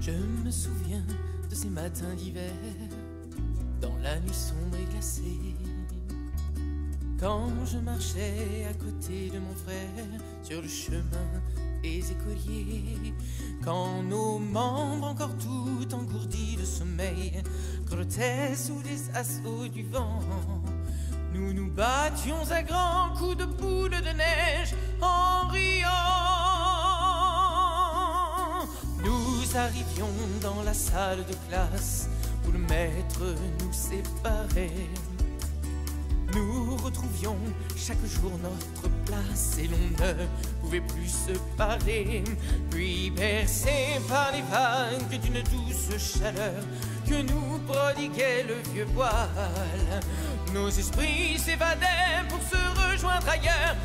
Je me souviens de ces matins d'hiver, dans la nuit sombre et glacée. Quand je marchais à côté de mon frère sur le chemin des écoliers, quand nos membres encore tout engourdis de sommeil crottaient sous les assauts du vent, nous nous battions à grands coups de boule de neige en riant. Arrivions dans la salle de classe où le maître nous séparait. Nous retrouvions chaque jour notre place et l'on ne pouvait plus se parler. Puis bercés par les vagues d'une douce chaleur que nous prodiguait le vieux voile, nos esprits s'évadaient pour se rejoindre ailleurs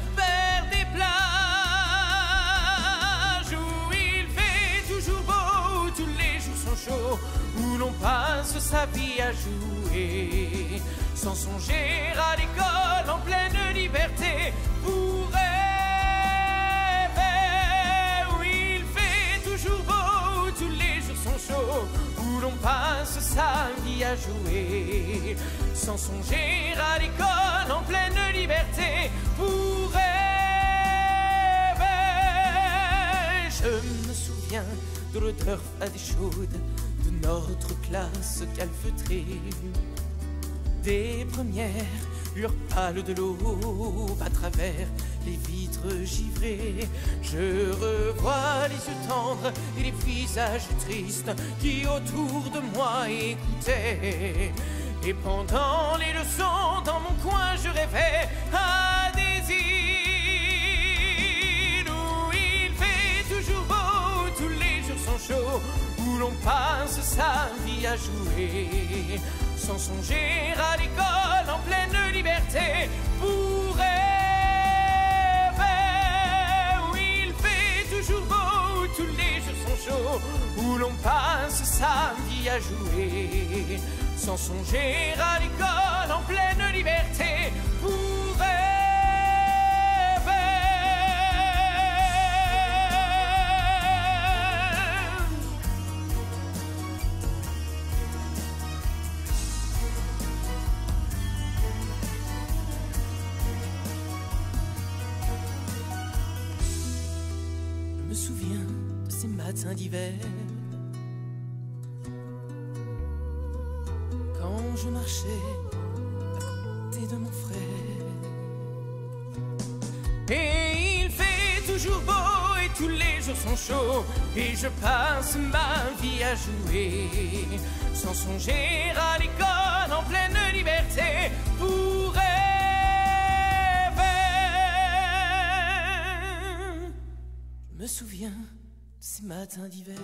où l'on passe sa vie à jouer. Sans songer à l'école en pleine liberté pour rêver où il fait toujours beau, tous les jours sont chauds, où l'on passe sa vie à jouer. Sans songer à l'école de l'odeur fade et chaude de notre classe calfeutrée des premières lueurs pâles de l'aube à travers les vitres givrées. Je revois les yeux tendres et les visages tristes qui autour de moi écoutaient. Et pendant les leçons, dans mon coin, je rêvais jouer. Sans songer à l'école en pleine liberté pour rêver où il fait toujours beau, tous les jours sont chauds, où l'on passe sa vie à jouer. Sans songer à l'école en pleine liberté matins d'hiver. Quand je marchais à côté de mon frère. Et il fait toujours beau et tous les jours sont chauds. Et je passe ma vie à jouer sans songer à l'école en pleine liberté pour me souviens ces matins d'hiver.